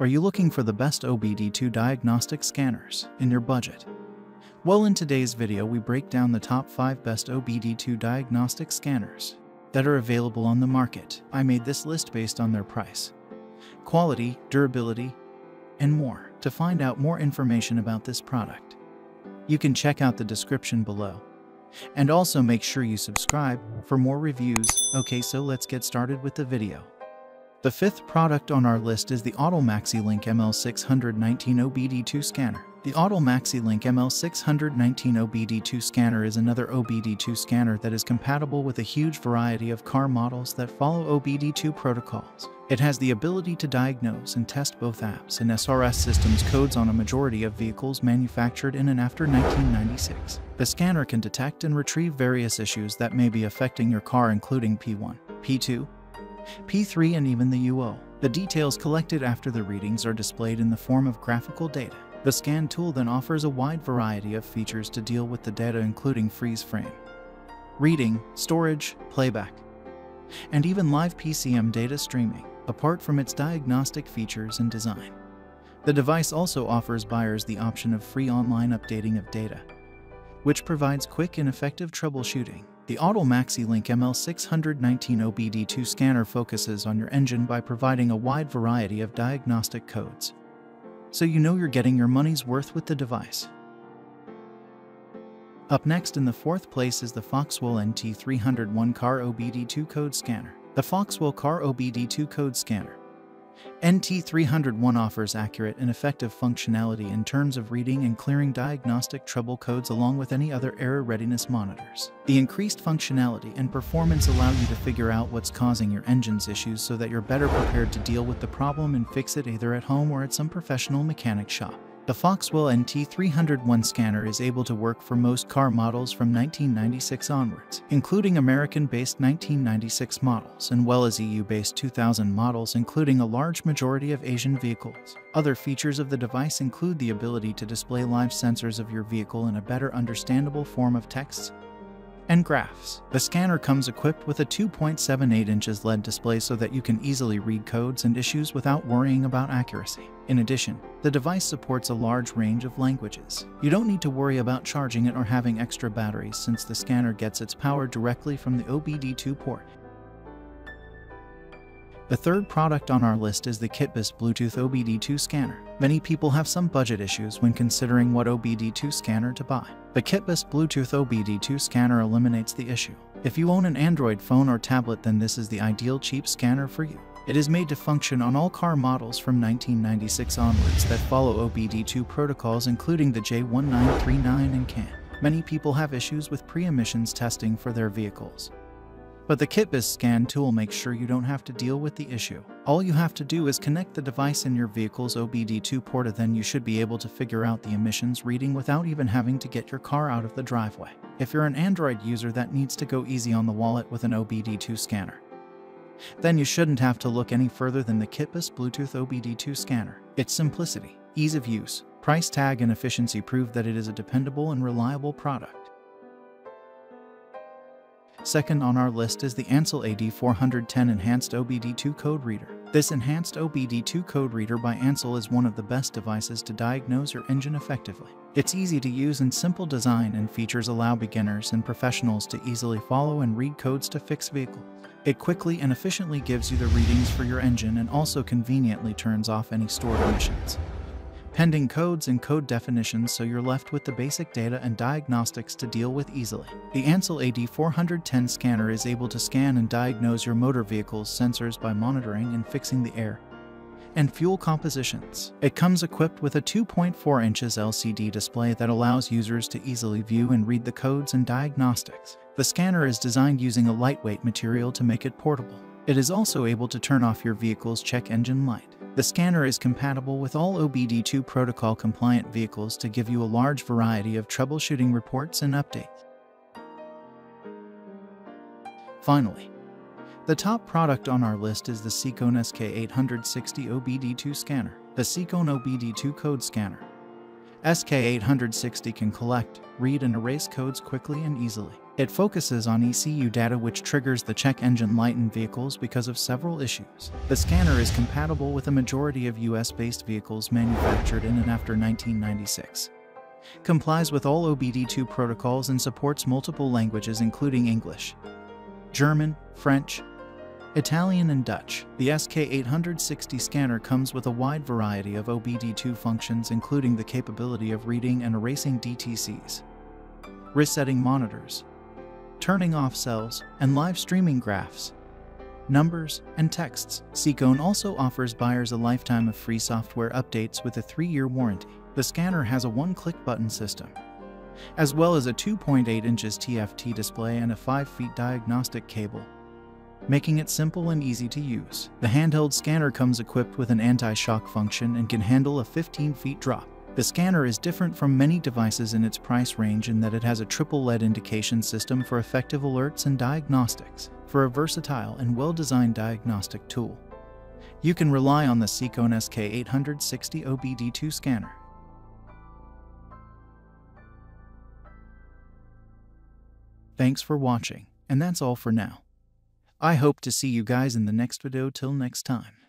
Are you looking for the best OBD2 diagnostic scanners in your budget? Well, in today's video, we break down the top 5 best OBD2 diagnostic scanners that are available on the market. I made this list based on their price, quality, durability, and more. To find out more information about this product, you can check out the description below. And also make sure you subscribe for more reviews. Okay, so let's get started with the video. The fifth product on our list is the Autel MaxiLink ML619 OBD2 scanner. The Autel MaxiLink ML619 OBD2 scanner is another OBD2 scanner that is compatible with a huge variety of car models that follow OBD2 protocols. It has the ability to diagnose and test both ABS and SRS systems codes on a majority of vehicles manufactured in and after 1996. The scanner can detect and retrieve various issues that may be affecting your car including P1, P2, P3 and even the UO. The details collected after the readings are displayed in the form of graphical data. The scan tool then offers a wide variety of features to deal with the data including freeze frame, reading, storage, playback, and even live PCM data streaming, apart from its diagnostic features and design. The device also offers buyers the option of free online updating of data, which provides quick and effective troubleshooting. The Autel MaxiLink ML619 OBD2 scanner focuses on your engine by providing a wide variety of diagnostic codes, so you know you're getting your money's worth with the device. Up next in the fourth place is the Foxwell NT301 Car OBD2 code scanner. The Foxwell Car OBD2 code scanner NT301 offers accurate and effective functionality in terms of reading and clearing diagnostic trouble codes along with any other error readiness monitors. The increased functionality and performance allow you to figure out what's causing your engine's issues so that you're better prepared to deal with the problem and fix it either at home or at some professional mechanic shop. The Foxwell NT301 scanner is able to work for most car models from 1996 onwards, including American-based 1996 models and well as EU-based 2000 models including a large majority of Asian vehicles. Other features of the device include the ability to display live sensors of your vehicle in a better understandable form of text, and graphs. The scanner comes equipped with a 2.78 inches LED display so that you can easily read codes and issues without worrying about accuracy. In addition, the device supports a large range of languages. You don't need to worry about charging it or having extra batteries since the scanner gets its power directly from the OBD2 port. The third product on our list is the Kitbest Bluetooth OBD2 scanner. Many people have some budget issues when considering what OBD2 scanner to buy. The Kitbest Bluetooth OBD2 scanner eliminates the issue. If you own an Android phone or tablet then this is the ideal cheap scanner for you. It is made to function on all car models from 1996 onwards that follow OBD2 protocols including the J1939 and CAN. Many people have issues with pre-emissions testing for their vehicles. But the Kitbest scan tool makes sure you don't have to deal with the issue. All you have to do is connect the device in your vehicle's OBD2 port and then you should be able to figure out the emissions reading without even having to get your car out of the driveway. If you're an Android user that needs to go easy on the wallet with an OBD2 scanner, then you shouldn't have to look any further than the Kitbest Bluetooth OBD2 scanner. Its simplicity, ease of use, price tag and efficiency prove that it is a dependable and reliable product. Second on our list is the ANCEL AD410 Enhanced OBD2 Code Reader. This enhanced OBD2 code reader by ANCEL is one of the best devices to diagnose your engine effectively. Its easy to use and simple design and features allow beginners and professionals to easily follow and read codes to fix vehicles. It quickly and efficiently gives you the readings for your engine and also conveniently turns off any stored emissions pending codes and code definitions so you're left with the basic data and diagnostics to deal with easily. The ANCEL AD410 scanner is able to scan and diagnose your motor vehicle's sensors by monitoring and fixing the air and fuel compositions. It comes equipped with a 2.4 inches LCD display that allows users to easily view and read the codes and diagnostics. The scanner is designed using a lightweight material to make it portable. It is also able to turn off your vehicle's check engine light. The scanner is compatible with all OBD2 protocol compliant vehicles to give you a large variety of troubleshooting reports and updates. Finally, the top product on our list is the Seekone SK860 OBD2 scanner. The Seekone OBD2 code scanner. SK860 can collect, read, and erase codes quickly and easily. It focuses on ECU data which triggers the check engine light in vehicles because of several issues. The scanner is compatible with a majority of US-based vehicles manufactured in and after 1996. Complies with all OBD2 protocols and supports multiple languages including English, German, French, Italian and Dutch. The SK860 scanner comes with a wide variety of OBD2 functions including the capability of reading and erasing DTCs, resetting monitors, turning off cells, and live streaming graphs, numbers, and texts. Seekone also offers buyers a lifetime of free software updates with a three-year warranty. The scanner has a one-click button system, as well as a 2.8 inches TFT display and a 5 feet diagnostic cable, making it simple and easy to use. The handheld scanner comes equipped with an anti-shock function and can handle a 15 feet drop. The scanner is different from many devices in its price range in that it has a triple LED indication system for effective alerts and diagnostics. For a versatile and well-designed diagnostic tool, you can rely on the Seekone SK860 OBD2 scanner. Thanks for watching, and that's all for now. I hope to see you guys in the next video till next time.